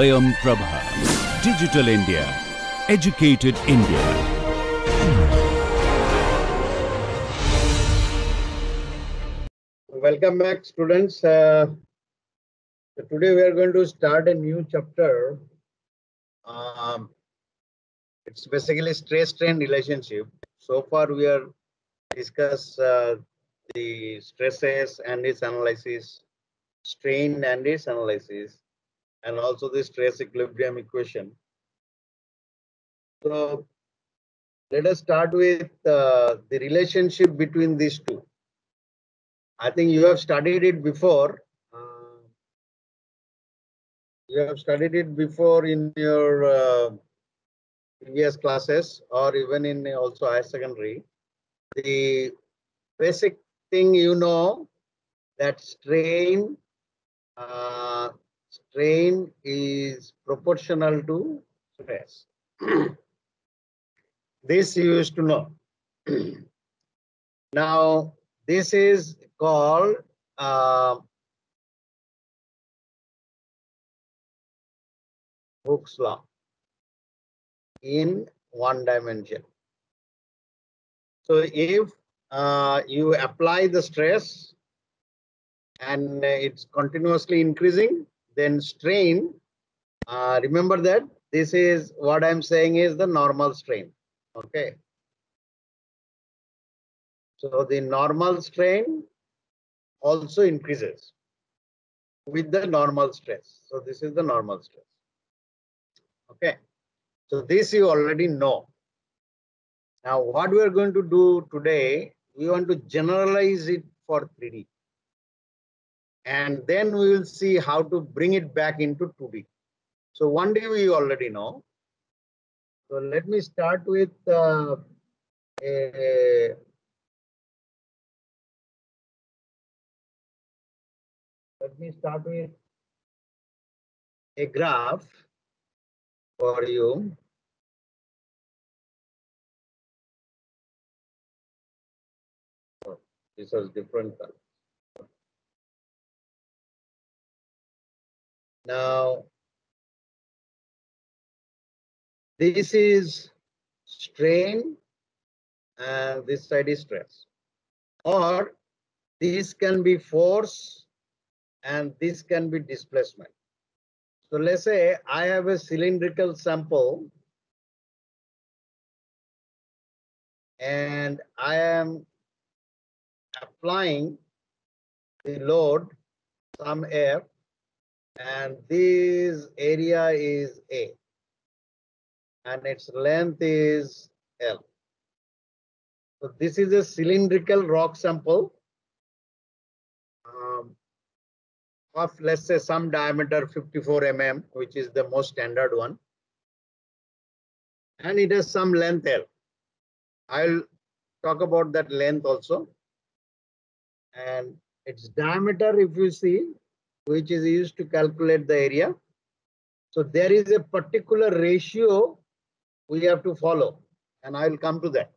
Swayam Prabha. Digital India. Educated India. Welcome back, students. Uh, today we are going to start a new chapter. Um, it's basically stress strain relationship. So far, we are discuss uh, the stresses and its analysis, strain and its analysis, and also the stress equilibrium equation. So let us start with uh, the relationship between these two. I think you have studied it before. Uh, you have studied it before in your uh, previous classes or even in also higher secondary. The basic thing you know that strain uh, strain is proportional to stress. this you used to know. now this is called uh, Hooke's law in one dimension. So if uh, you apply the stress and it's continuously increasing, then strain, uh, remember that this is what I'm saying is the normal strain. Okay. So the normal strain also increases with the normal stress. So this is the normal stress. Okay. So this you already know. Now what we are going to do today, we want to generalize it for 3D. And then we will see how to bring it back into 2D. So 1D we already know. So let me start with uh, a let me start with a graph for you. Oh, this is different color. Now, this is strain and this side is stress. Or this can be force and this can be displacement. So let's say I have a cylindrical sample and I am applying the load some F and this area is A and its length is L. So this is a cylindrical rock sample um, of let's say some diameter 54 mm, which is the most standard one. And it has some length L. I'll talk about that length also. And its diameter, if you see, which is used to calculate the area. So there is a particular ratio we have to follow, and I will come to that.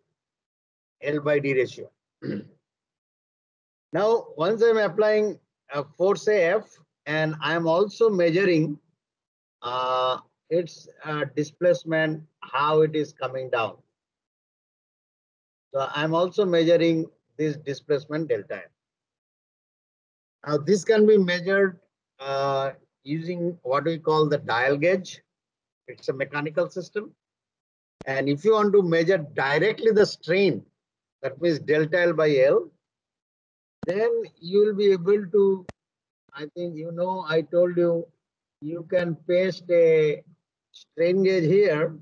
L by D ratio. now, once I'm applying a force F, and I'm also measuring uh, its uh, displacement, how it is coming down. So I'm also measuring this displacement delta. Now this can be measured uh, using what we call the dial gauge. It's a mechanical system. And if you want to measure directly the strain, that means delta L by L, then you will be able to, I think you know, I told you, you can paste a strain gauge here.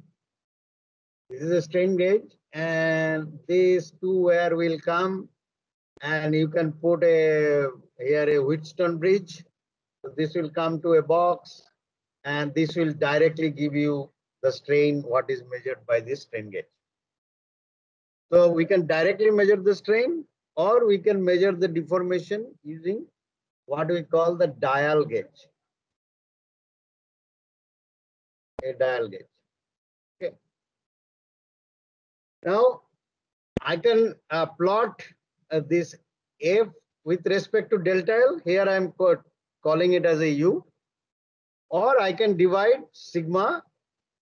This is a strain gauge and these two where will come and you can put a here a Wheatstone bridge. This will come to a box and this will directly give you the strain what is measured by this strain gauge. So we can directly measure the strain or we can measure the deformation using what we call the dial gauge. A dial gauge. Okay. Now I can uh, plot uh, this F with respect to delta L. Here I am calling it as a U. or I can divide sigma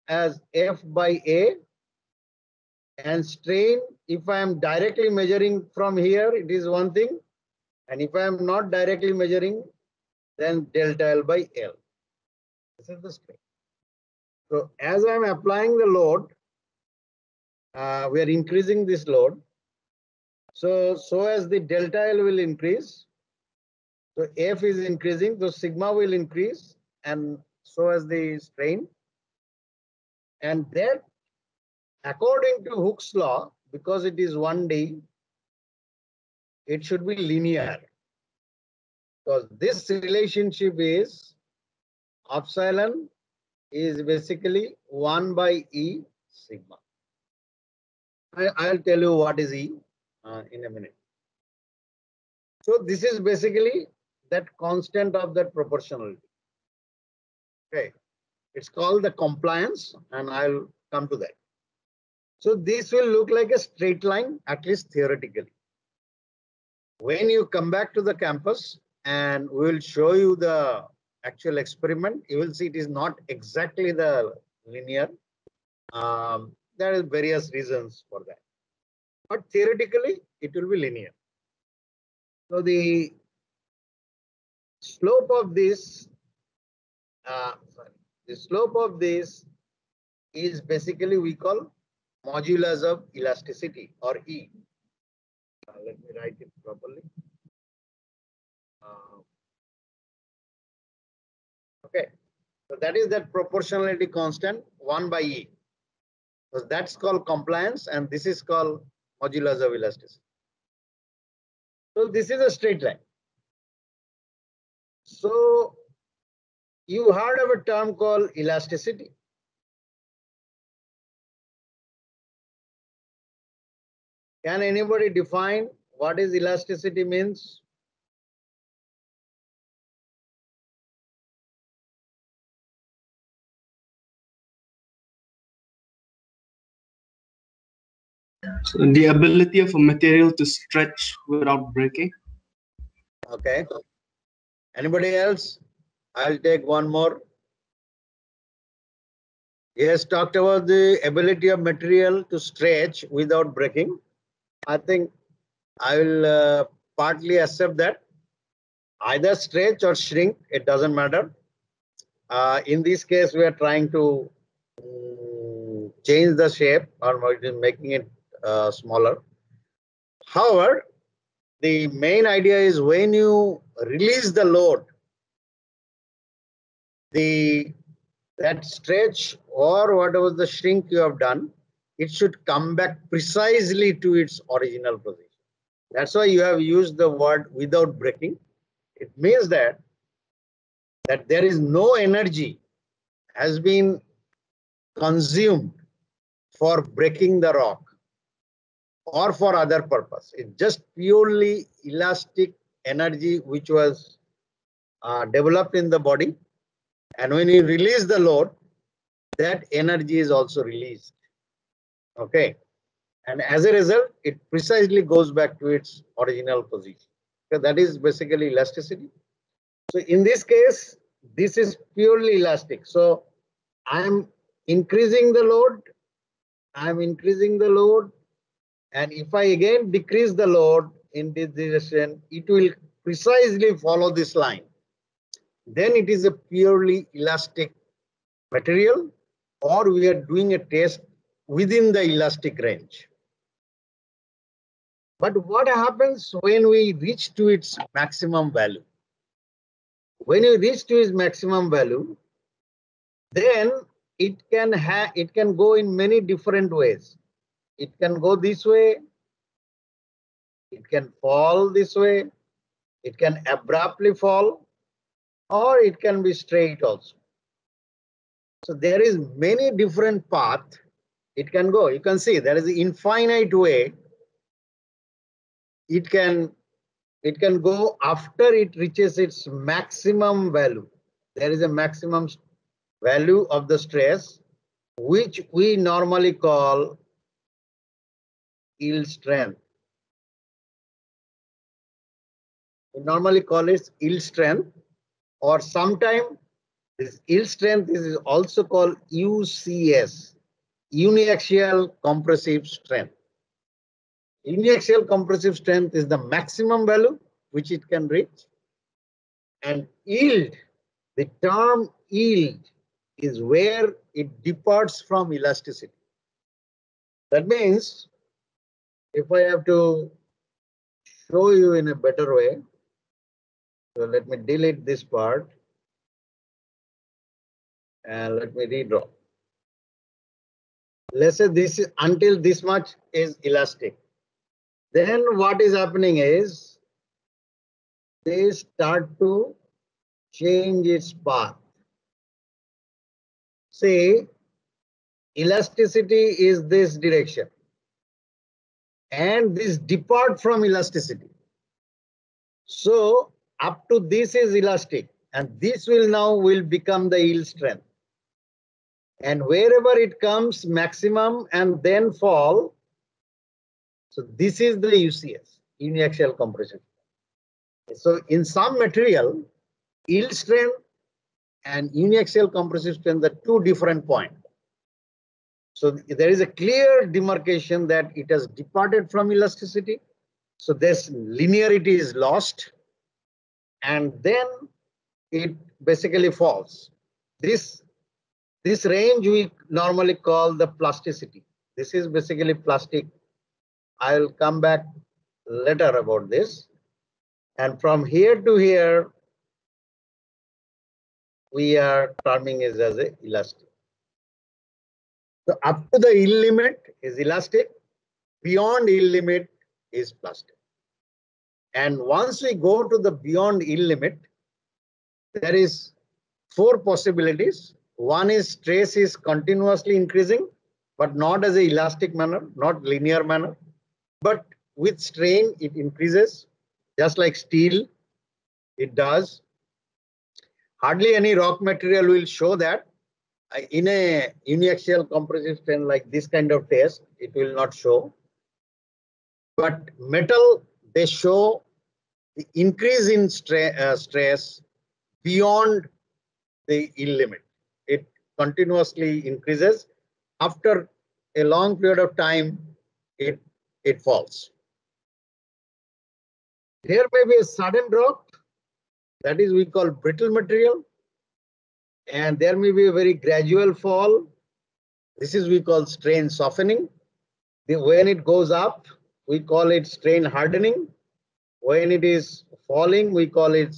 as F by A and strain if I am directly measuring from here, it is one thing. And if I am not directly measuring, then delta L by L. This is the strain. So as I'm applying the load, uh, we are increasing this load. So, so as the delta L will increase, so F is increasing, so sigma will increase and so as the strain. And that according to Hooke's law, because it is 1D, it should be linear. Because this relationship is epsilon is basically 1 by E sigma. I, will tell you what is E uh, in a minute. So this is basically that constant of that proportionality. Okay, it's called the compliance and I'll come to that. So this will look like a straight line, at least theoretically. When you come back to the campus and we'll show you the actual experiment, you will see it is not exactly the linear. Um, there are various reasons for that. But theoretically, it will be linear. So the slope of this, uh, sorry, the slope of this is basically we call modulus of elasticity or E. Uh, let me write it properly. Uh, okay, so that is that proportionality constant 1 by E. So that's called compliance and this is called modulus of elasticity. So this is a straight line. So you heard of a term called elasticity. Can anybody define what is elasticity means? So the ability of a material to stretch without breaking. Okay. Anybody else? I'll take one more. Yes, talked about the ability of material to stretch without breaking. I think I will uh, partly accept that. Either stretch or shrink, it doesn't matter. Uh, in this case, we are trying to um, change the shape or making it uh, smaller. However, the main idea is when you release the load, the that stretch or whatever the shrink you have done it should come back precisely to its original position. That's why you have used the word without breaking. It means that, that there is no energy has been consumed for breaking the rock or for other purpose. It's just purely elastic energy which was uh, developed in the body. And when you release the load, that energy is also released. Okay. And as a result, it precisely goes back to its original position. Okay, that is basically elasticity. So in this case, this is purely elastic. So I'm increasing the load. I'm increasing the load. And if I again decrease the load in this direction, it will precisely follow this line. Then it is a purely elastic material or we are doing a test within the elastic range. But what happens when we reach to its maximum value? When you reach to its maximum value, then it can it can go in many different ways. It can go this way, it can fall this way, it can abruptly fall, or it can be straight also. So there is many different path it can go. You can see there is infinite way. It can it can go after it reaches its maximum value. There is a maximum value of the stress, which we normally call yield strength. We normally call it yield strength, or sometimes This yield strength is also called UCS, uniaxial compressive strength. Uniaxial compressive strength is the maximum value which it can reach. And yield, the term yield is where it departs from elasticity. That means if I have to show you in a better way, so let me delete this part and let me redraw. Let's say this is until this much is elastic. Then what is happening is they start to change its path. Say elasticity is this direction and this depart from elasticity. So up to this is elastic and this will now will become the yield strength. And wherever it comes maximum and then fall, so this is the UCS, uniaxial compression. So in some material, yield strength and uniaxial compressive strength are two different points. So there is a clear demarcation that it has departed from elasticity. So this linearity is lost and then it basically falls. This, this range we normally call the plasticity. This is basically plastic. I'll come back later about this. And from here to here, we are terming it as a elastic. So up to the yield limit is elastic, beyond yield limit is plastic. And once we go to the beyond yield limit, there is four possibilities. One is stress is continuously increasing, but not as a elastic manner, not linear manner. But with strain, it increases, just like steel, it does. Hardly any rock material will show that. In a uniaxial compressive strain like this kind of test, it will not show. But metal, they show the increase in stra uh, stress beyond the yield limit. It continuously increases. After a long period of time, it, it falls. There may be a sudden drop. That is we call brittle material. And there may be a very gradual fall. This is we call strain softening. The, when it goes up, we call it strain hardening. When it is falling, we call it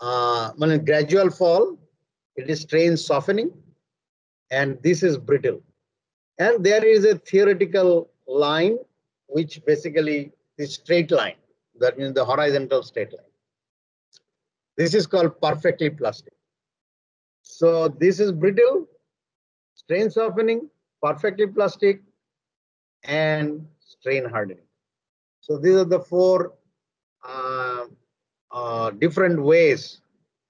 uh, gradual fall. It is strain softening, and this is brittle. And there is a theoretical line, which basically is straight line. That means the horizontal straight line. This is called perfectly plastic. So this is brittle, strain softening, perfectly plastic, and strain hardening. So these are the four uh, uh, different ways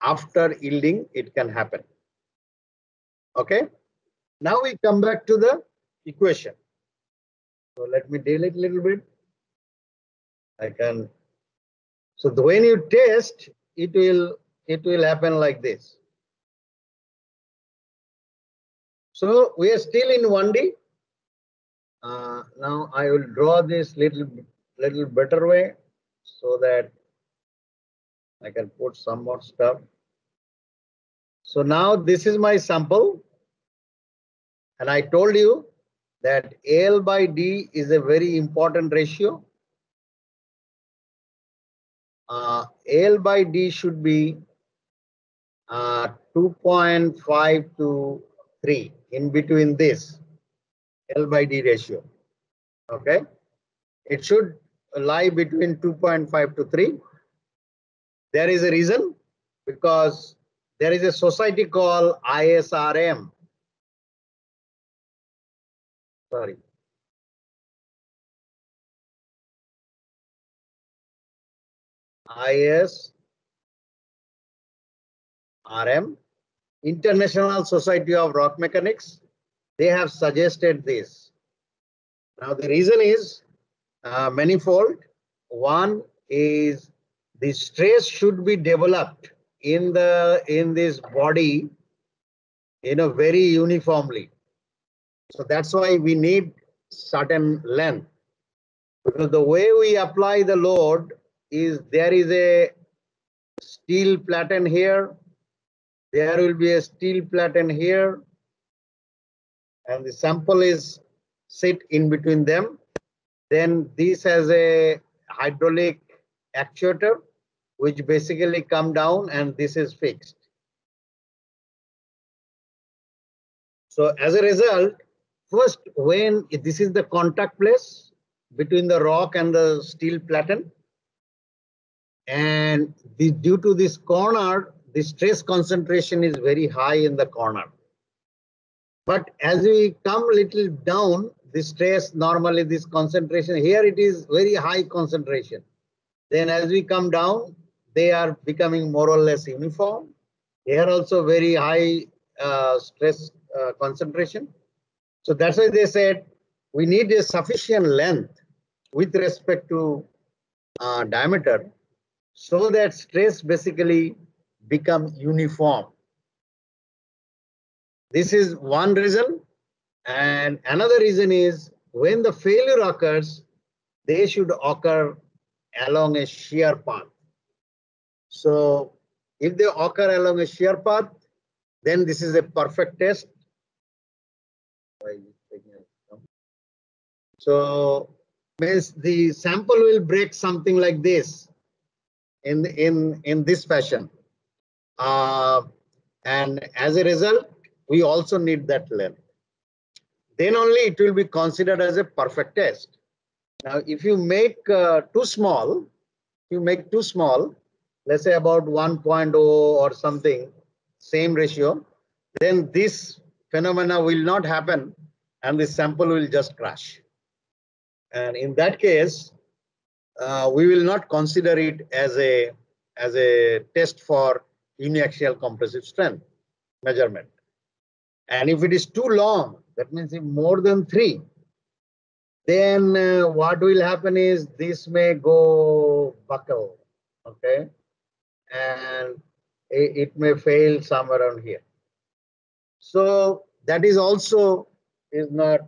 after yielding it can happen. Okay. Now we come back to the equation. So let me delete a little bit. I can. So the, when you test, it will it will happen like this. So we are still in 1D. Uh, now I will draw this little little better way so that I can put some more stuff. So now this is my sample. And I told you that AL by D is a very important ratio. Uh, AL by D should be uh, 2.5 to 3 in between this L by D ratio. Okay. It should lie between 2.5 to 3. There is a reason because there is a society called ISRM. Sorry. ISRM, International Society of Rock Mechanics. They have suggested this. Now the reason is uh, manifold. One is the stress should be developed in the in this body you know, very uniformly. So that's why we need certain length. Because the way we apply the load is there is a steel platen here, there will be a steel platen here, and the sample is sit in between them. Then this has a hydraulic actuator, which basically come down and this is fixed. So as a result, first when this is the contact place between the rock and the steel platen, and the, due to this corner, the stress concentration is very high in the corner. But as we come little down, the stress normally this concentration here it is very high concentration. Then as we come down, they are becoming more or less uniform. Here also very high uh, stress uh, concentration. So that's why they said we need a sufficient length with respect to uh, diameter so that stress basically become uniform. This is one reason. And another reason is when the failure occurs, they should occur along a shear path. So if they occur along a shear path, then this is a perfect test. So means the sample will break something like this in in in this fashion. Uh, and as a result, we also need that length. Then only it will be considered as a perfect test. Now, if you make uh, too small, you make too small, let's say about 1.0 or something, same ratio, then this phenomena will not happen and the sample will just crash. And in that case, uh, we will not consider it as a as a test for uniaxial compressive strength measurement. And if it is too long, that means if more than three, then uh, what will happen is this may go buckle, okay? And it, it may fail somewhere around here. So that is also is not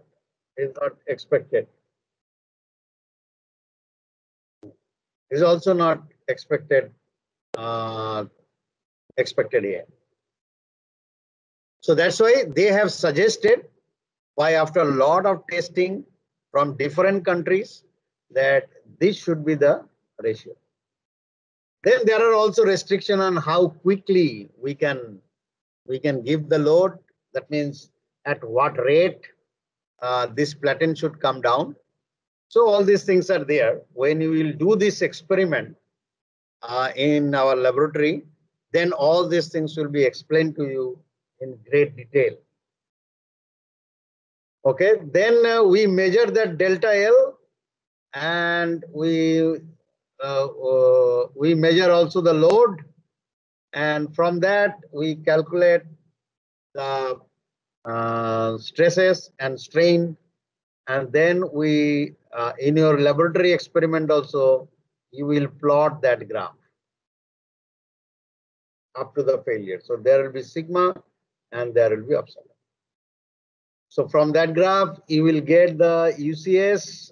is not expected. Is also not expected uh, expected here. So that's why they have suggested why after a lot of testing from different countries that this should be the ratio. Then there are also restriction on how quickly we can we can give the load. That means at what rate uh, this platen should come down. So all these things are there. When you will do this experiment uh, in our laboratory, then all these things will be explained to you in great detail. Okay, then uh, we measure that delta L and we uh, uh, we measure also the load and from that we calculate the uh, stresses and strain and then we uh, in your laboratory experiment also you will plot that graph up to the failure. So there will be sigma and there will be epsilon. So from that graph, you will get the UCS,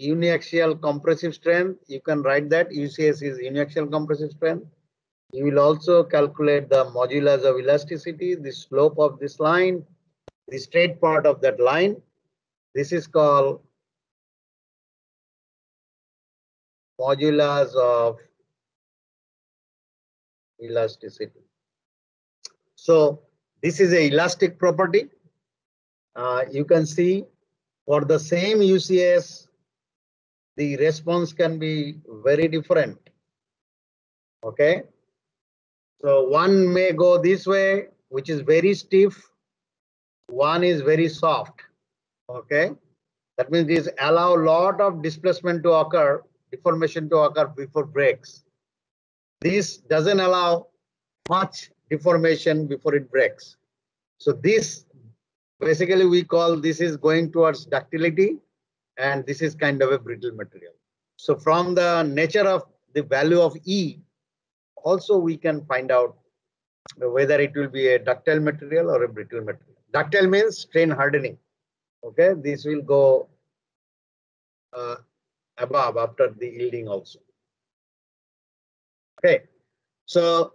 uniaxial compressive strength. You can write that UCS is uniaxial compressive strength. You will also calculate the modulus of elasticity, the slope of this line, the straight part of that line. This is called modulus of elasticity. So this is a elastic property. Uh, you can see for the same UCS, the response can be very different. Okay. So one may go this way, which is very stiff. One is very soft. Okay. That means this allow lot of displacement to occur, deformation to occur before breaks. This doesn't allow much deformation before it breaks. So this basically we call this is going towards ductility and this is kind of a brittle material. So from the nature of the value of E, also we can find out whether it will be a ductile material or a brittle material. Ductile means strain hardening. Okay, this will go uh, above after the yielding also. Okay, so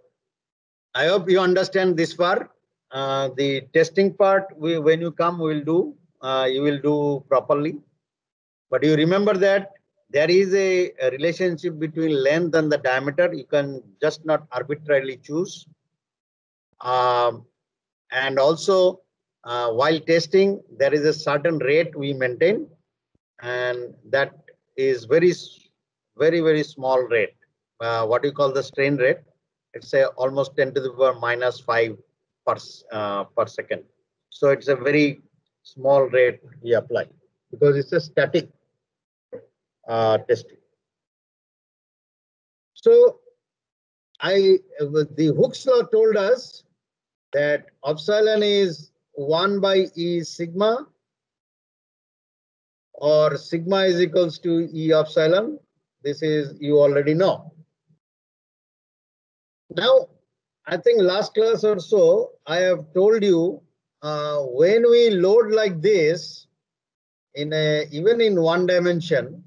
I hope you understand this part. Uh, the testing part, we, when you come, we will do, uh, you will do properly. But you remember that there is a, a, relationship between length and the diameter. You can just not arbitrarily choose. Um, and also, uh, while testing, there is a certain rate we maintain, and that is very, very, very small rate. Uh, what you call the strain rate. It's a almost 10 to the power minus 5 per, uh, per second. So it's a very small rate we apply because it's a static uh, testing. So I the Hooke's law told us that epsilon is 1 by E sigma or sigma is equals to E epsilon. This is you already know. Now, I think last class or so, I have told you uh, when we load like this, in a even in one dimension,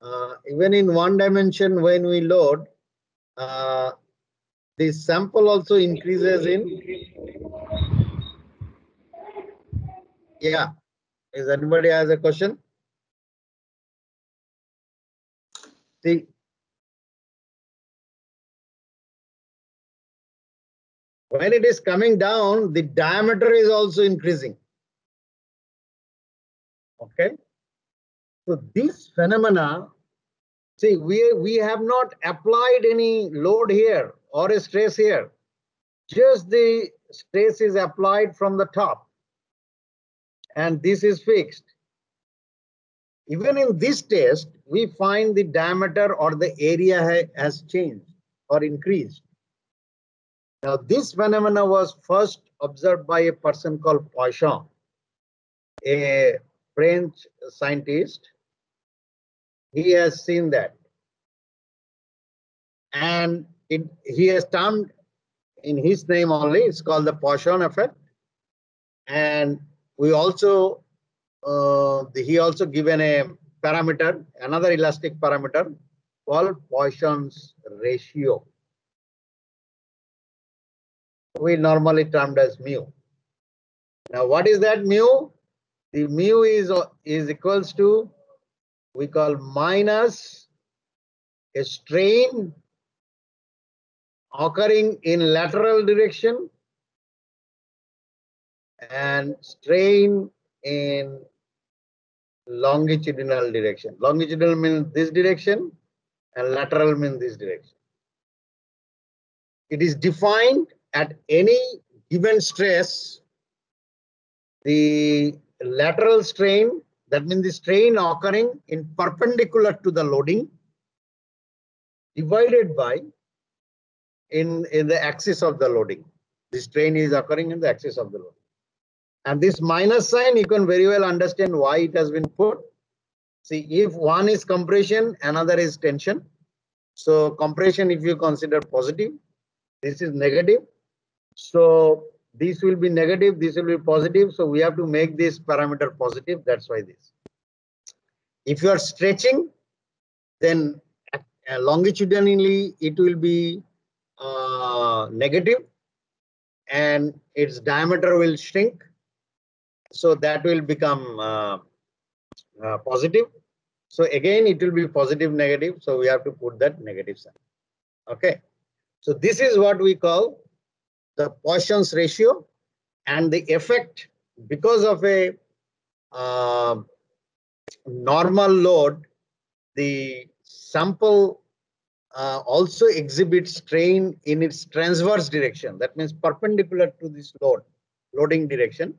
uh, even in one dimension when we load, uh, the sample also increases in. Yeah, is anybody has a question? See, when it is coming down, the diameter is also increasing. Okay. So this phenomena, see, we, we have not applied any load here or a stress here. Just the stress is applied from the top. And this is fixed. Even in this test, we find the diameter or the area ha has changed or increased. Now, this phenomena was first observed by a person called Poisson, a French scientist. He has seen that. And it, he has termed in his name only, it's called the Poisson effect. And we also, uh, he also given a parameter, another elastic parameter called Poisson's ratio. We normally termed as mu. Now, what is that mu? The mu is, is equals to, we call minus a strain occurring in lateral direction and strain in longitudinal direction. Longitudinal means this direction and lateral means this direction. It is defined at any given stress, the lateral strain, that means the strain occurring in perpendicular to the loading, divided by in, in the axis of the loading. The strain is occurring in the axis of the loading. And this minus sign, you can very well understand why it has been put. See, if one is compression, another is tension. So compression, if you consider positive, this is negative. So this will be negative, this will be positive. So we have to make this parameter positive. That's why this. If you are stretching, then longitudinally it will be uh, negative and its diameter will shrink. So that will become uh, uh, positive. So again, it will be positive, negative. So we have to put that negative sign. Okay. So this is what we call the Poisson's ratio and the effect because of a uh, normal load, the sample uh, also exhibits strain in its transverse direction. That means perpendicular to this load, loading direction.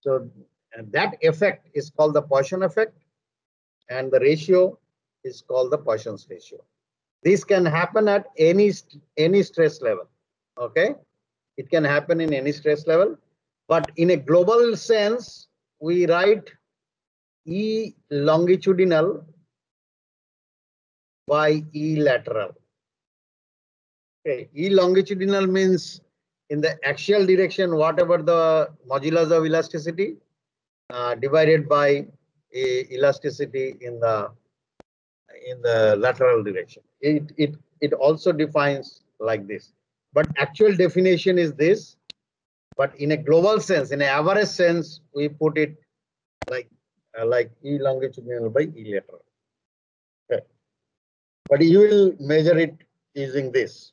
So that effect is called the Poisson effect and the ratio is called the Poisson's ratio. This can happen at any, any stress level. Okay. It can happen in any stress level. But in a global sense, we write E longitudinal by E lateral. Okay, E longitudinal means in the axial direction, whatever the modulus of elasticity uh, divided by elasticity in the in the lateral direction. It it it also defines like this, but actual definition is this. But in a global sense, in an average sense, we put it like uh, like E longitudinal by E lateral. Okay. But you will measure it using this.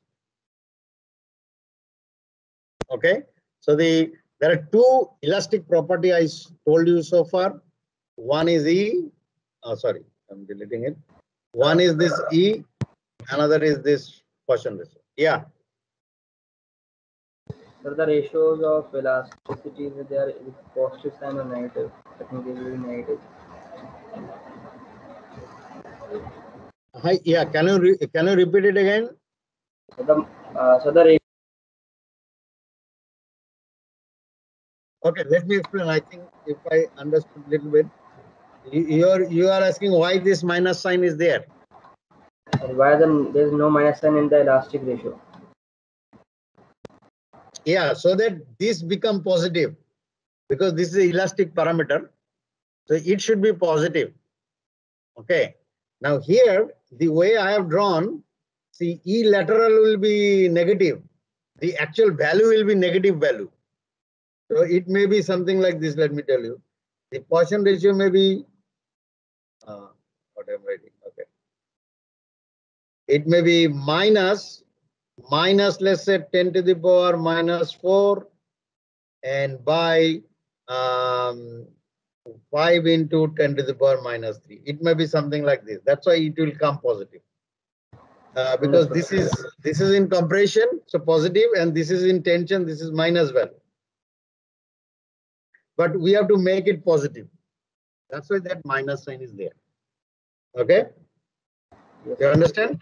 Okay, so the there are two elastic property I told you so far. One is E, oh sorry, I'm deleting it. One is this E, another is this Poisson ratio. Yeah, Sir, the ratios of elasticity is there with positive sign or negative? Technically negative. hi, yeah. Can you re- can you repeat it again? So the uh, so the ratio Okay, let me explain. I think if I understood a little bit, you, you are you are asking why this minus sign is there. why the there is no minus sign in the elastic ratio? Yeah, so that this become positive because this is elastic parameter. So it should be positive. Okay. Now here, the way I have drawn, see E lateral will be negative. The actual value will be negative value. So it may be something like this, let me tell you. The Poisson ratio may be, uh, what I'm writing, okay. It may be minus minus let's say 10 to the power minus 4 and by um, 5 into 10 to the power minus 3 it may be something like this. That's why it will come positive. Uh, because this is this is in compression so positive and this is in tension this is minus value. But we have to make it positive. That's why that minus sign is there. Okay? You understand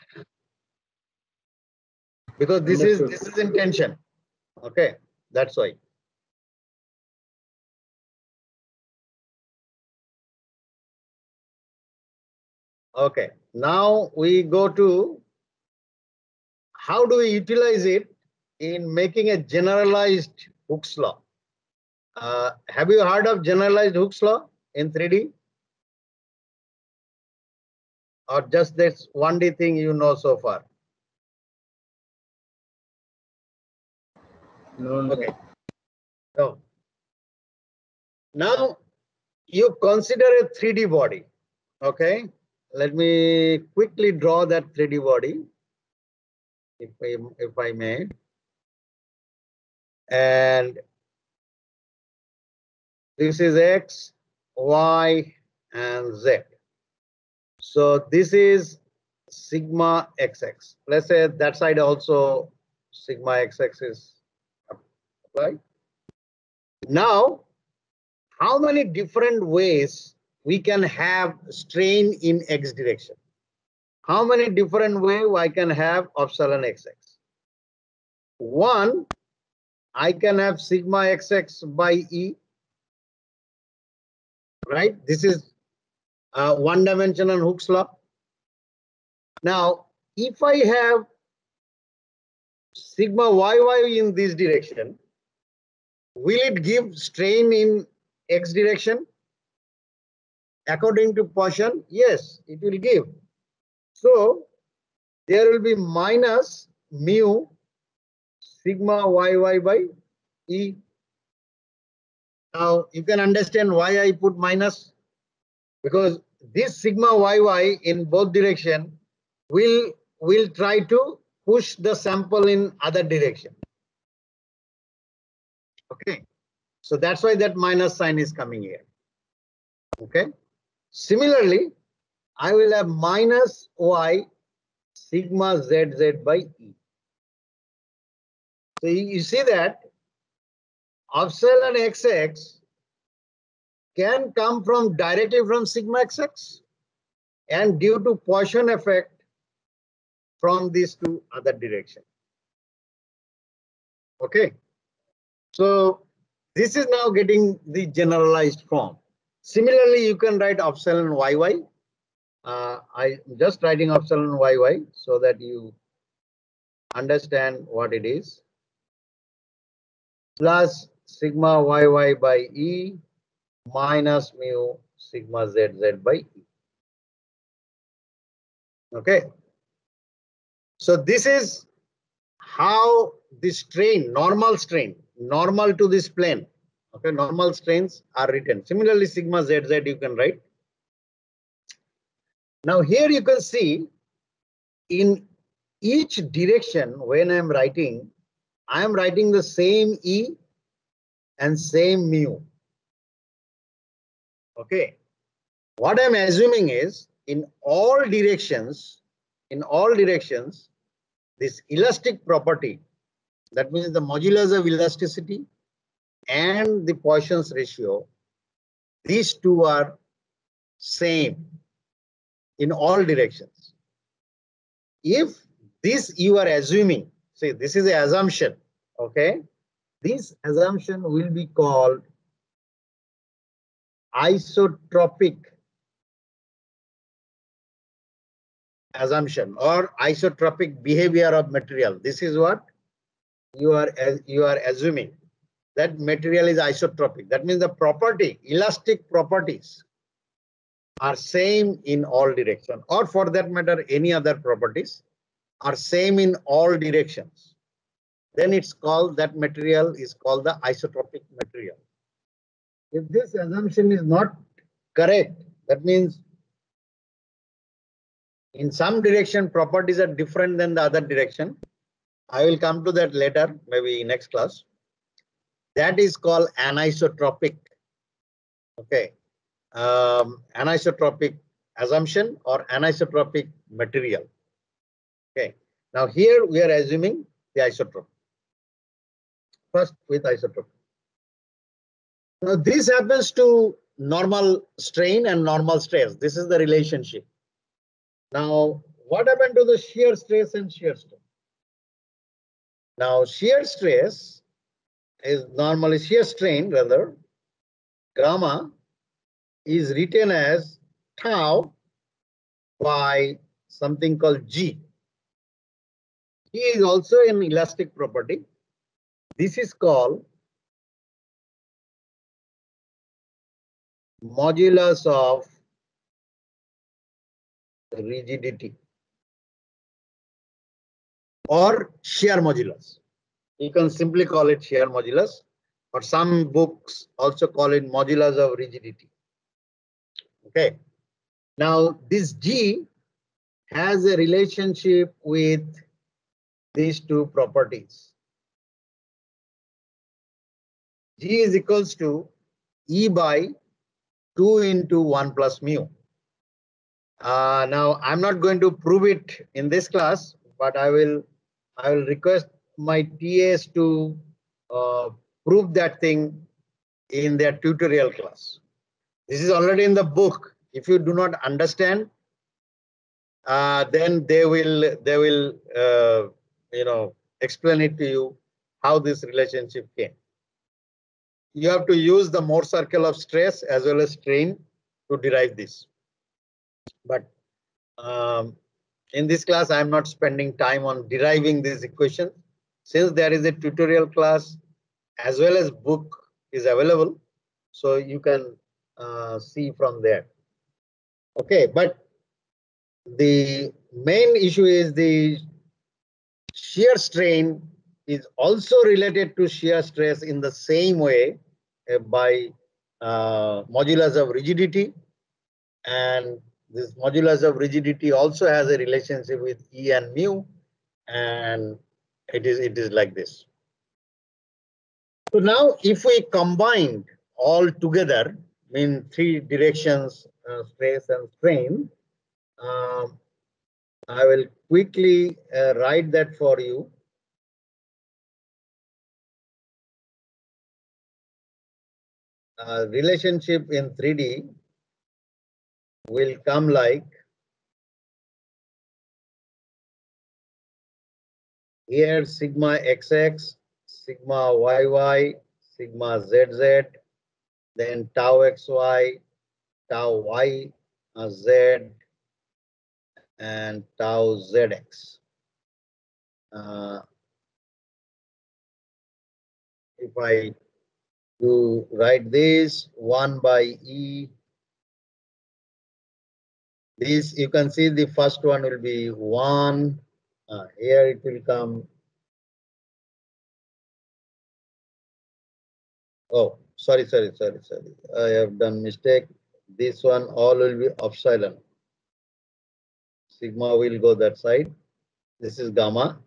because this is this is intention. Okay? That's why. Okay. Now we go to how do we utilize it in making a generalized Hooke's law? Uh, have you heard of generalized Hooke's law in 3d or just this 1d thing you know so far Okay. So now you consider a 3D body. Okay. Let me quickly draw that 3D body. If I, if I may. And this is X, Y, and Z. So this is sigma XX. Let's say that side also sigma XX is applied. Now, how many different ways we can have strain in x direction? How many different way I can have epsilon xx? One, I can have sigma xx by e. Right? This is uh, one dimensional Hooke's law. Now, if I have sigma yy in this direction, will it give strain in x direction? According to Poisson, yes, it will give. So there will be minus mu sigma yy by e. Now you can understand why I put minus because this sigma yy in both direction will will try to push the sample in other direction. Okay, so that's why that minus sign is coming here. Okay, similarly, I will have minus y sigma zz by e. So you see that epsilon xx can come from directly from sigma xx and due to Poisson effect from these two other direction. Okay. So this is now getting the generalized form. Similarly, you can write epsilon yy. Uh, I just writing epsilon yy so that you understand what it is. Plus sigma yy by E minus mu sigma zz by E. Okay. So this is how the strain, normal strain, normal to this plane. Okay, normal strains are written. Similarly, sigma zz you can write. Now here you can see in each direction when I'm writing, I am writing the same E and same mu. Okay. What I'm assuming is in all directions, in all directions, this elastic property, that means the modulus of elasticity and the Poisson's ratio, these two are same in all directions. If this you are assuming, say this is an assumption, okay? This assumption will be called isotropic assumption or isotropic behavior of material. This is what you are you are assuming that material is isotropic. That means the property, elastic properties are same in all direction or for that matter any other properties are same in all directions. Then it's called that material is called the isotropic material. If this assumption is not correct, that means in some direction properties are different than the other direction. I will come to that later, maybe next class. That is called anisotropic. Okay. Um, anisotropic assumption or anisotropic material. Okay. Now here we are assuming the isotrope. First with isotrope. Now this happens to normal strain and normal stress. This is the relationship. Now, what happened to the shear stress and shear strain? Now, shear stress is normally shear strain rather, gamma is written as tau by something called G. G is also an elastic property. This is called modulus of rigidity or shear modulus. You can simply call it shear modulus or some books also call it modulus of rigidity. Okay. Now this G has a relationship with these two properties. G is equals to E by 2 into 1 plus mu. Uh, now, I'm not going to prove it in this class, but I will I will request my TAs to uh, prove that thing in their tutorial class. This is already in the book. If you do not understand, uh, then they will they will uh, you know explain it to you how this relationship came. You have to use the Mohr circle of stress as well as strain to derive this. But um, in this class, I am not spending time on deriving this equation. Since there is a tutorial class as well as book is available, so you can uh, see from there. Okay, but the main issue is the shear strain is also related to shear stress in the same way uh, by uh, modulus of rigidity and this modulus of rigidity also has a relationship with E and mu, and it is it is like this. So now if we combine all together in three directions, uh, stress and strain, um, I will quickly uh, write that for you. Uh, relationship in 3D will come like here sigma xx, sigma yy, sigma zz, then tau xy, tau y, uh, and tau zx. uh, if I do write this 1 by E, this you can see the first one will be 1. Uh, here it will come. Oh, sorry, sorry, sorry, sorry. I have done mistake. This one all will be epsilon. Sigma will go that side. This is gamma.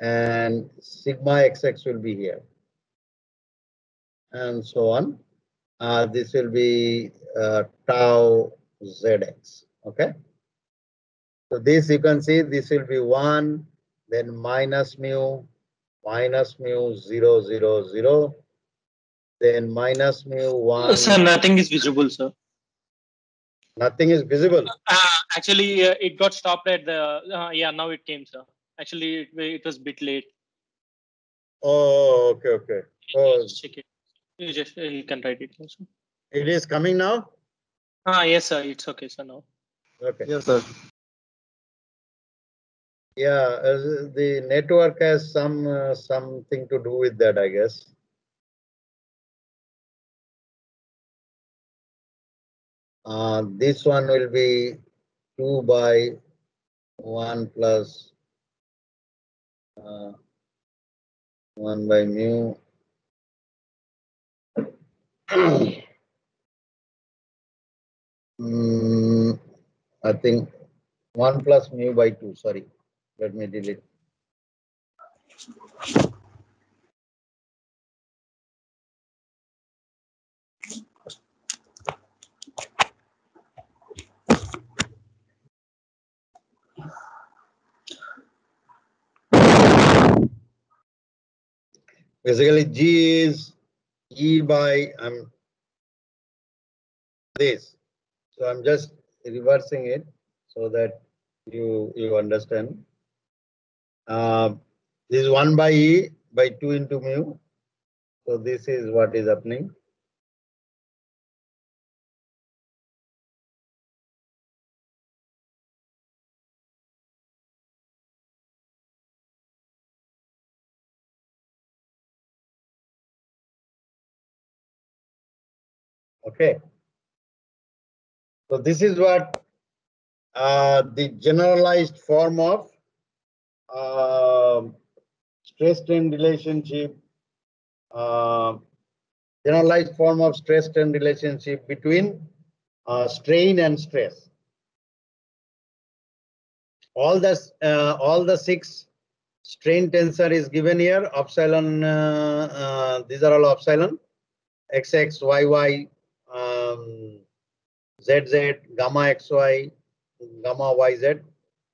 And sigma xx will be here. And so on. Uh, this will be uh, tau zx. Okay. So this you can see this will be 1, then minus mu, minus mu 0, 0, 0, then minus mu 1. Sir, nothing is visible, sir. Nothing is visible. Uh, actually, uh, it got stopped at the. Uh, yeah, now it came, sir. Actually, it, it was a bit late. Oh, okay, okay. Oh, check it. You just uh, you can write it also. it is coming now? Ah, yes, sir. It's okay, sir. Now. Okay. Yes, sir. Yeah, uh, the network has some uh, something to do with that, I guess. Uh, this one will be 2 by 1 plus uh, 1 by mu. Mm, I think 1 plus mu by 2, sorry. Let me delete. Basically, G is E by um, this. So I'm just reversing it so that you you understand. Uh, this is 1 by E by 2 into mu. So this is what is happening. Okay. So this is what uh, the generalized form of um stress strain relationship, uh, generalized form of stress strain relationship between uh, strain and stress. All the uh, all the six strain tensor is given here. Epsilon. Uh, uh, these are all epsilon. XX, YY, um, ZZ, gamma XY, gamma YZ.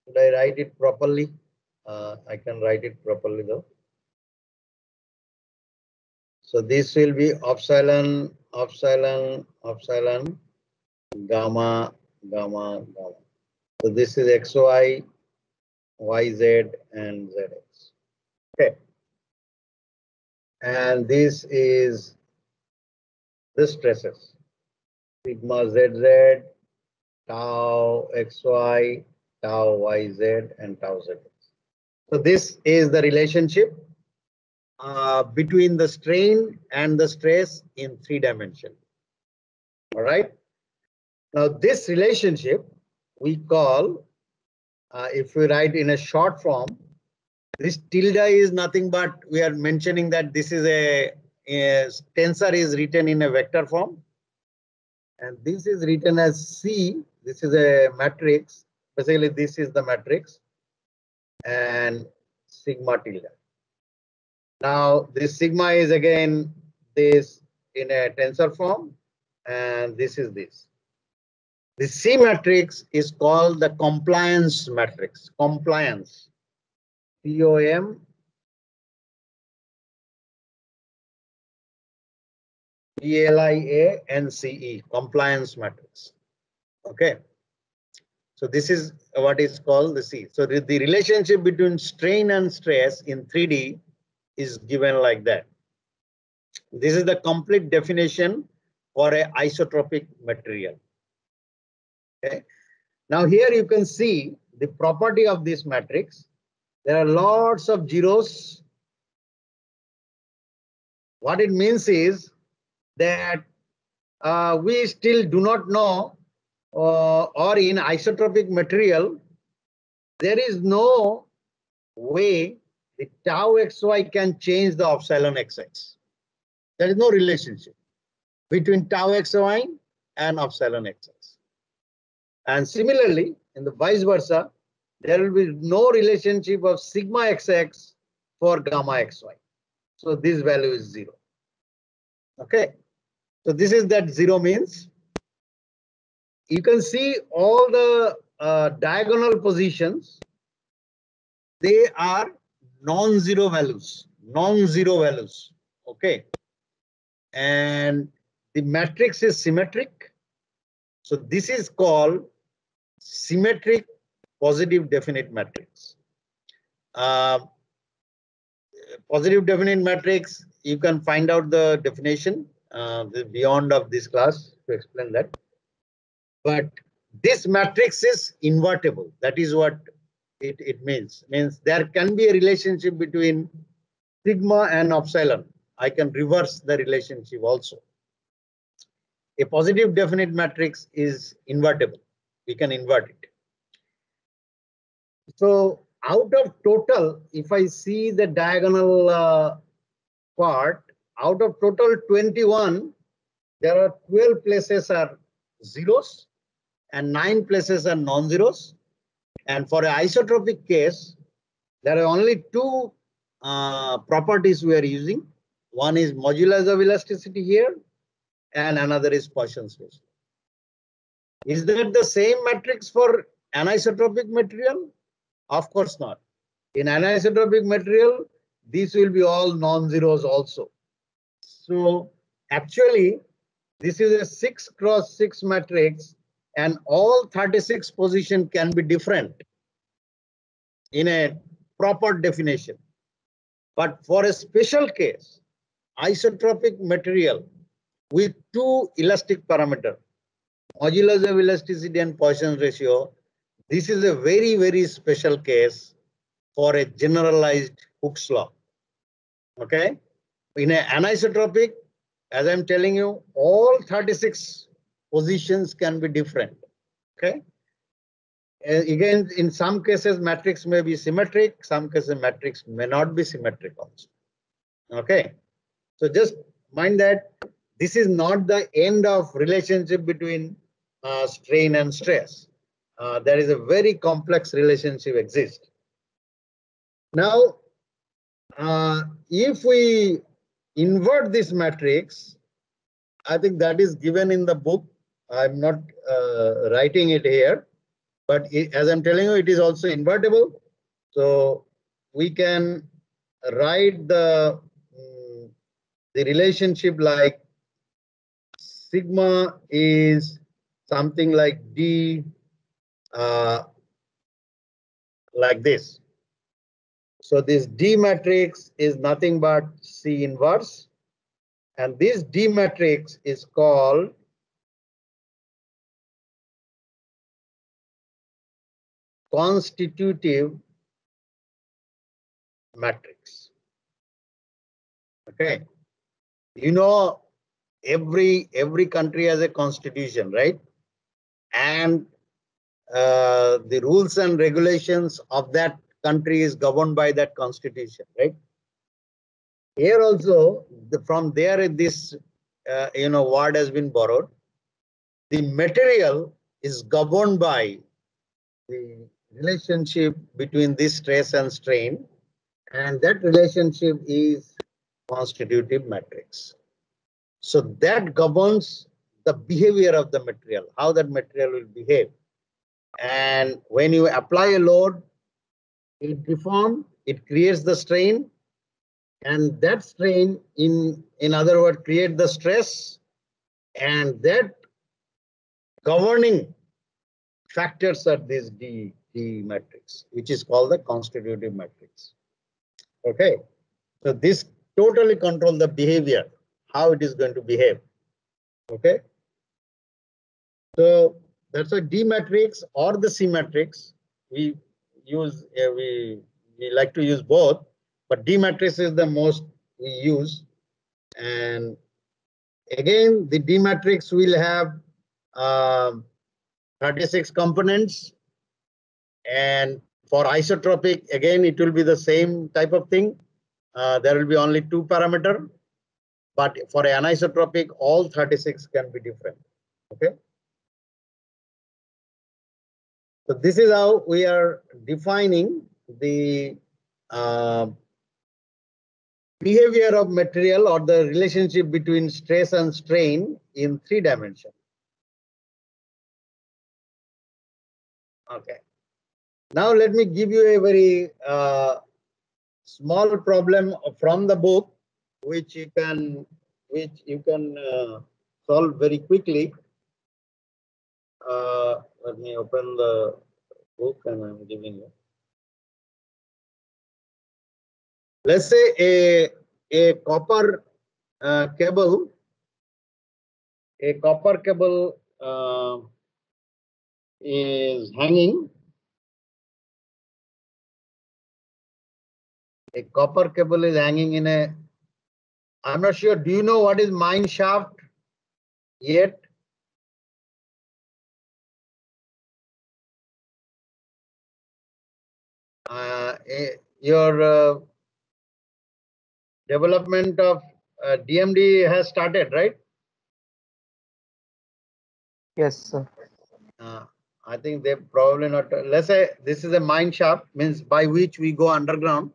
Should I write it properly? Uh, I can write it properly though. So this will be epsilon, epsilon, epsilon, gamma, gamma, gamma. So this is XY, YZ, and ZX. Okay. And this is the stresses. Sigma ZZ, tau XY, tau YZ, and tau ZX. So this is the relationship uh, between the strain and the stress in three dimension. All right. Now this relationship we call, uh, if we write in a short form, this tilde is nothing but we are mentioning that this is a, a tensor is written in a vector form. And this is written as C. This is a matrix. Basically, this is the matrix and sigma tilde. Now, this sigma is again this in a tensor form, and this is this. The C matrix is called the compliance matrix. Compliance. POM PLIA compliance matrix. Okay. So this is what is called the C. So the, the relationship between strain and stress in 3D is given like that. This is the complete definition for a isotropic material. Okay. Now here you can see the property of this matrix. There are lots of zeros. What it means is that uh, we still do not know, uh, or in isotropic material, there is no way the tau xy can change the epsilon xx. There is no relationship between tau xy and epsilon xx. And similarly, in the vice versa, there will be no relationship of sigma xx for gamma xy. So this value is zero. Okay. So this is that zero means. You can see all the uh, diagonal positions. They are non-zero values, non-zero values. Okay. And the matrix is symmetric. So this is called symmetric positive definite matrix. Uh, positive definite matrix, you can find out the definition uh, the beyond of this class to explain that. But this matrix is invertible. That is what it, it means. Means there can be a relationship between sigma and epsilon. I can reverse the relationship also. A positive definite matrix is invertible. We can invert it. So out of total, if I see the diagonal uh, part, out of total 21, there are 12 places are zeros and nine places are non-zeros. And for an isotropic case, there are only two uh, properties we are using. One is modulus of elasticity here, and another is Poisson's ratio. Is that the same matrix for anisotropic material? Of course not. In anisotropic material, these will be all non-zeros also. So actually, this is a 6 cross 6 matrix and all 36 position can be different in a proper definition. But for a special case, isotropic material with two elastic parameter, modulus of elasticity and Poisson ratio, this is a very, very special case for a generalized Hooke's law. Okay. In an anisotropic, as I'm telling you, all 36 positions can be different. Okay. Uh, again, in some cases, matrix may be symmetric. Some cases, matrix may not be symmetric also. Okay. So just mind that this is not the end of relationship between uh, strain and stress. Uh, there is a very complex relationship exists. Now, uh, if we invert this matrix, I think that is given in the book. I'm not uh, writing it here, but it, as I'm telling you, it is also invertible. So we can write the um, the relationship like sigma is something like d uh, like this. So this D matrix is nothing but C inverse. And this D matrix is called constitutive matrix. Okay. You know, every every country has a constitution, right? And uh, the rules and regulations of that country is governed by that constitution, right? Here also, the, from there, this uh, you know word has been borrowed. The material is governed by the relationship between this stress and strain, and that relationship is constitutive matrix. So that governs the behavior of the material, how that material will behave. And when you apply a load, it deforms, it creates the strain, and that strain, in, in other words, create the stress, and that governing factors are this D, D matrix, which is called the constitutive matrix. Okay, so this totally control the behavior, how it is going to behave. Okay, so that's a D matrix or the C matrix. we use uh, we we like to use both, but D matrix is the most we use. And again, the D matrix will have um, 36 components. And for isotropic, again, it will be the same type of thing. Uh, there will be only two parameter, but for anisotropic, all 36 can be different. Okay. So this is how we are defining the uh, behavior of material or the relationship between stress and strain in three dimensions. Okay. Now let me give you a very uh, small problem from the book, which you can which you can uh, solve very quickly. Uh, let me open the book and I'm giving you. Let's say a, a copper uh, cable, a copper cable uh, is hanging. A copper cable is hanging in a, I'm not sure, do you know what is mine shaft yet? Your uh, development of uh, DMD has started, right? Yes, sir. Uh, I think they probably not. Let's say this is a mine shaft, means by which we go underground.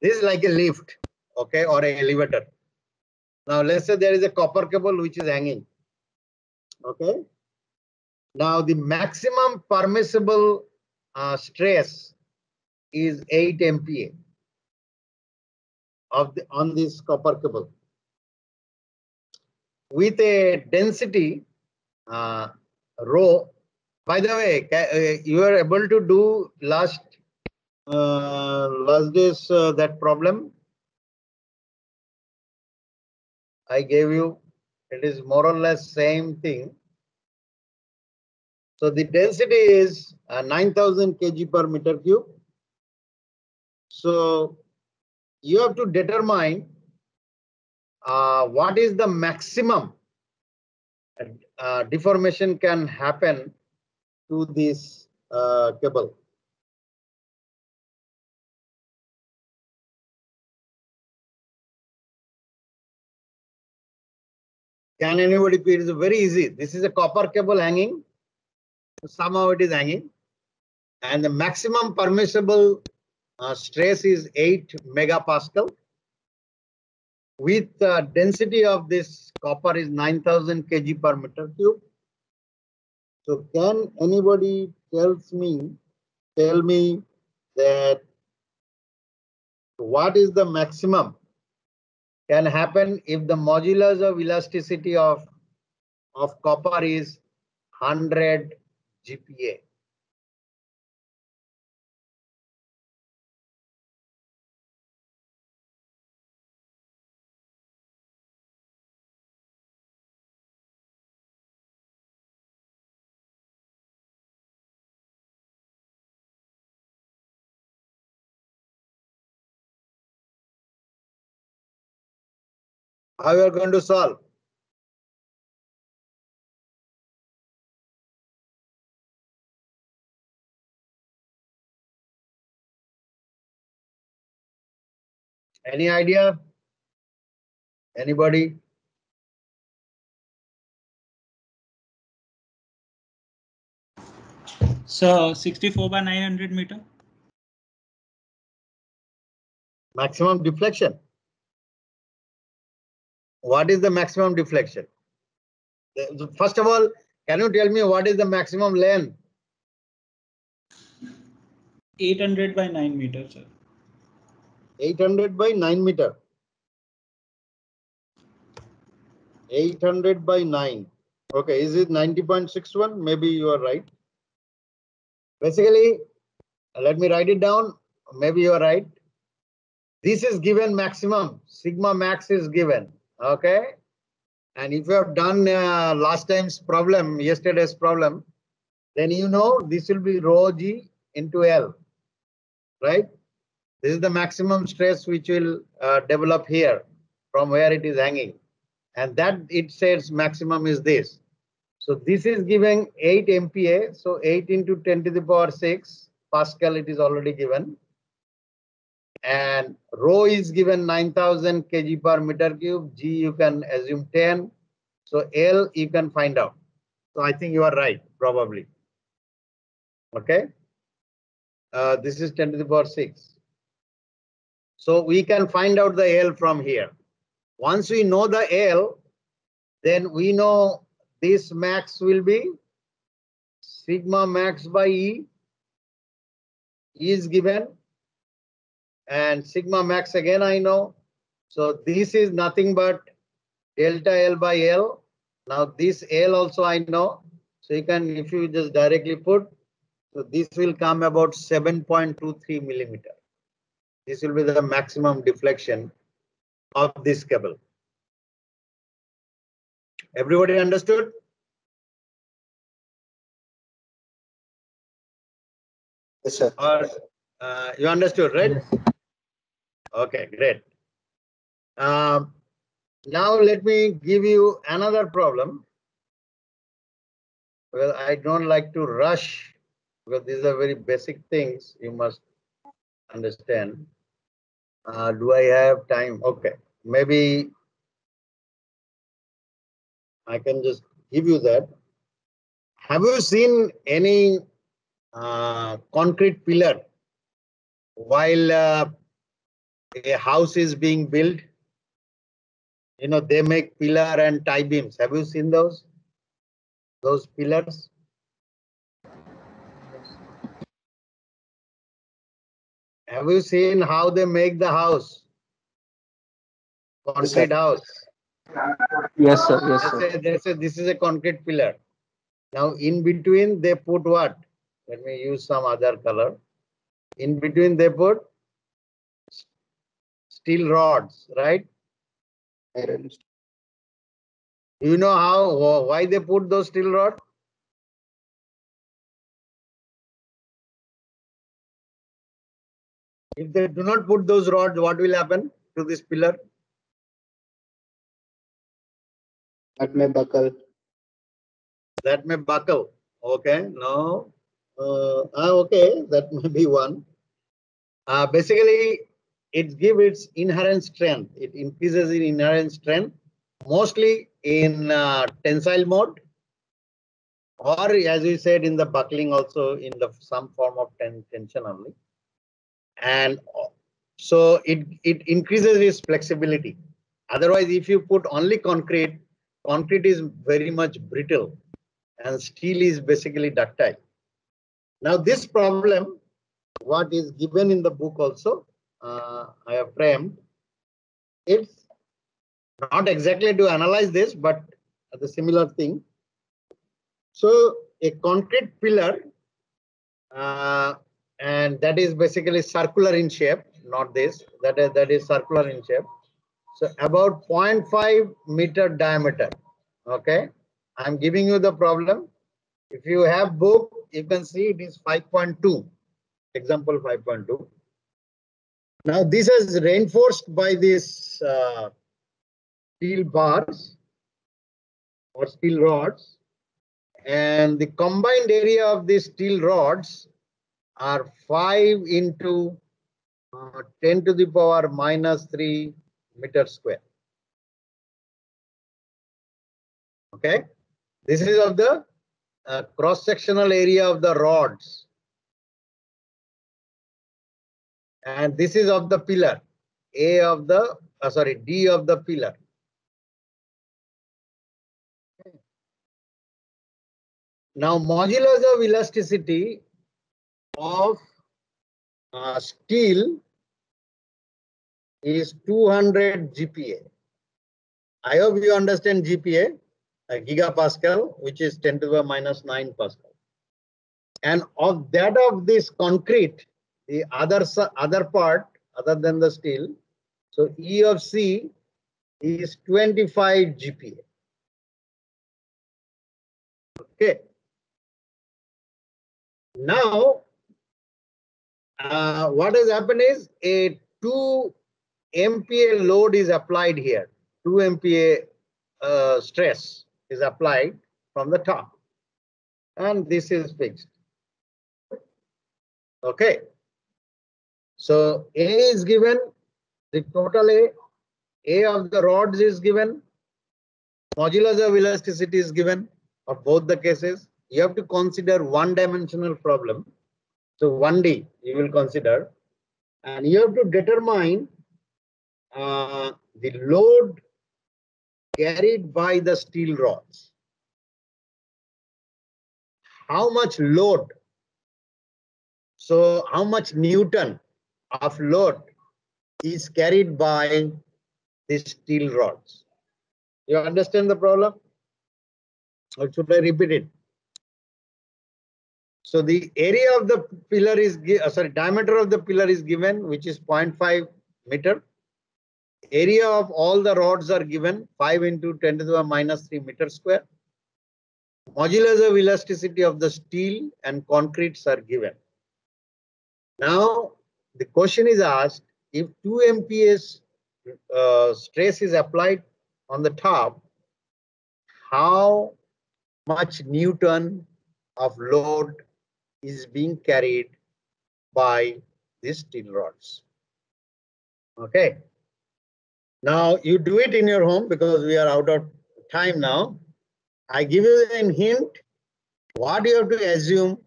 This is like a lift, okay, or an elevator. Now let's say there is a copper cable which is hanging, okay. Now the maximum permissible uh, stress is 8 MPa of the, on this copper cable with a density uh, rho. By the way, uh, you are able to do last uh, last days uh, that problem I gave you. It is more or less same thing. So the density is uh, 9000 kg per meter cube. So you have to determine uh, what is the maximum uh, deformation can happen to this uh, cable. Can anybody? It is very easy. This is a copper cable hanging. Somehow it is hanging, and the maximum permissible uh, stress is 8 megapascal. With uh, density of this copper is 9000 kg per meter cube. So can anybody tells me, tell me that what is the maximum can happen if the modulus of elasticity of, of copper is 100 GPa? How you are going to solve? Any idea? Anybody? So 64 by 900 meter. Maximum deflection. What is the maximum deflection? First of all, can you tell me what is the maximum length? 800 by 9 meter, sir. 800 by 9 meter. 800 by 9. Okay, is it 90.61? Maybe you are right. Basically, let me write it down. Maybe you are right. This is given maximum. Sigma max is given. Okay. And if you have done uh, last time's problem, yesterday's problem, then you know this will be rho g into L, right? This is the maximum stress which will uh, develop here from where it is hanging. And that it says maximum is this. So this is giving 8 MPa. So 8 into 10 to the power 6 Pascal it is already given. And rho is given 9000 kg per meter cube. G you can assume 10. So L you can find out. So I think you are right, probably. Okay. Uh, this is 10 to the power 6. So we can find out the L from here. Once we know the L, then we know this max will be sigma max by E. E is given. And sigma max again I know. So this is nothing but delta L by L. Now this L also I know. So you can, if you just directly put, so this will come about 7.23 millimeter. This will be the maximum deflection of this cable. Everybody understood? Yes, sir. Or uh, you understood, right? Yes. Okay, great. Um, now let me give you another problem. Well, I don't like to rush because these are very basic things you must understand. Uh, do I have time? Okay, maybe I can just give you that. Have you seen any uh, concrete pillar while uh, a house is being built? You know, they make pillar and tie beams. Have you seen those? Those pillars? Have you seen how they make the house? Concrete house. Yes, sir. Yes, They sir. say, they say this is a concrete pillar. Now in between they put what? Let me use some other color. In between they put steel rods, right? Iron. You know how why they put those steel rods? If they do not put those rods, what will happen to this pillar? That may buckle. That may buckle. Okay, no. Uh, ah, okay, that may be one. Uh, basically, it gives its inherent strength. It increases in inherent strength, mostly in uh, tensile mode, or as we said in the buckling, also in the some form of ten, tension only. And uh, so it it increases its flexibility. Otherwise, if you put only concrete, concrete is very much brittle and steel is basically ductile. Now this problem, what is given in the book also, uh, I have framed, it's not exactly to analyze this, but the similar thing. So a concrete pillar, uh, and that is basically circular in shape, not this, that is, that is circular in shape. So about 0.5 meter diameter, okay? I'm giving you the problem. If you have book, you can see it is 5.2, example 5.2. Now this is reinforced by these uh, steel bars or steel rods. And the combined area of these steel rods are 5 into uh, 10 to the power minus 3 meter square. Okay, this is of the uh, cross sectional area of the rods. And this is of the pillar, A of the, uh, sorry, D of the pillar. Now modulus of elasticity of uh, steel is 200 GPa. I hope you understand GPa, uh, gigapascal, which is 10 to the minus 9 pascal. And of that of this concrete, the other, other part, other than the steel, so E of C is 25 GPa. Okay. Now, uh, what has happened is a 2 MPa load is applied here. 2 MPa uh, stress is applied from the top. And this is fixed. Okay. So A is given, the total A, A of the rods is given, modulus of elasticity is given of both the cases. You have to consider one dimensional problem. So 1D you will consider and you have to determine uh, the load carried by the steel rods. How much load? So how much Newton of load is carried by the steel rods? You understand the problem? Or should I repeat it? So the area of the pillar is, uh, sorry, diameter of the pillar is given, which is 0.5 meter. Area of all the rods are given 5 into 10 to the minus 3 meter square. Modulus of elasticity of the steel and concretes are given. Now, the question is asked, if 2 MPa's uh, stress is applied on the top, how much Newton of load is being carried by these steel rods. Okay. Now you do it in your home because we are out of time now. I give you a hint. What you have to assume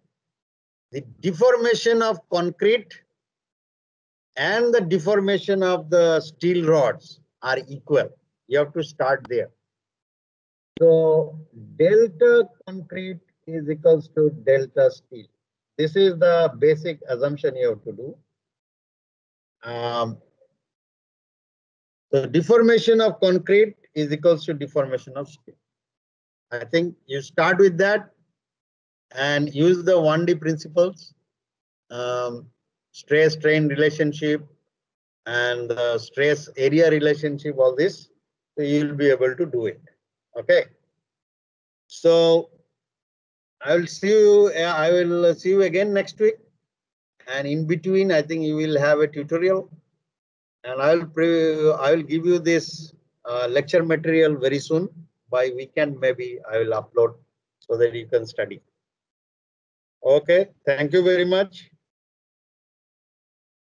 the deformation of concrete and the deformation of the steel rods are equal. You have to start there. So delta concrete is equals to delta steel. This is the basic assumption you have to do. Um, the deformation of concrete is equals to deformation of steel. I think you start with that and use the 1D principles, um, stress strain relationship and the stress area relationship, all this, so you'll be able to do it. Okay. So I will see you. I will see you again next week. And in between, I think you will have a tutorial. And I will pre I will give you this uh, lecture material very soon. By weekend, maybe I will upload so that you can study. Okay. Thank you very much.